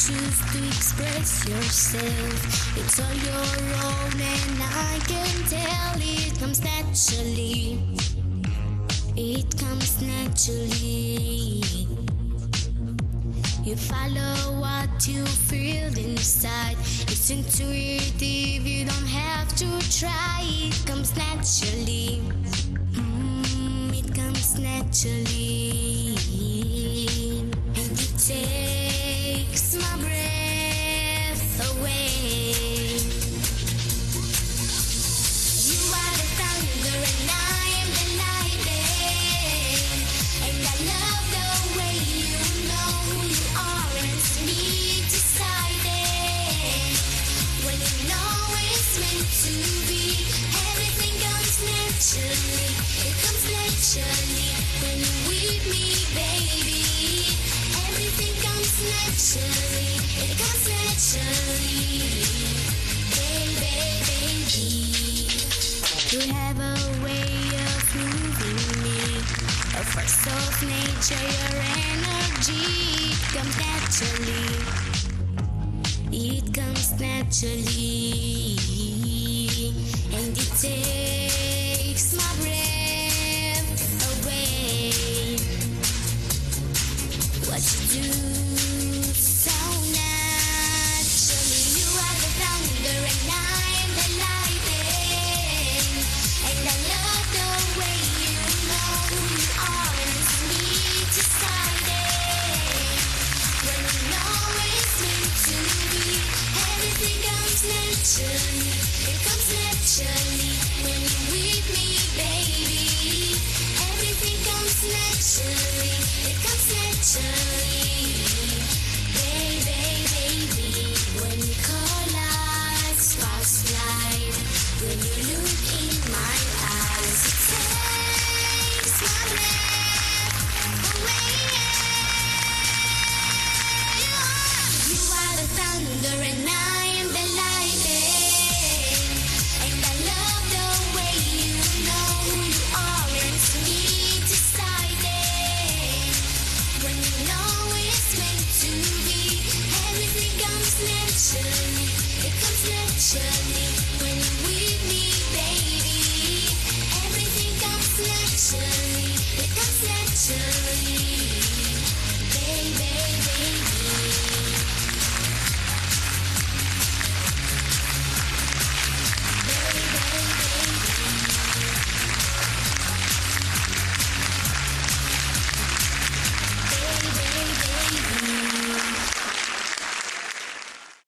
choose to express yourself. It's all your own, and I can tell it comes naturally. It comes naturally. You follow what you feel inside. It's intuitive, you don't have to try. It comes naturally. Mm, it comes naturally. Naturally when you're me, baby. Everything comes naturally. It comes naturally. Baby, baby. You have a way of moving me. A force of nature, your energy comes naturally. It comes naturally. And it It means to me everything comes naturally. It comes naturally naturally. It comes naturally.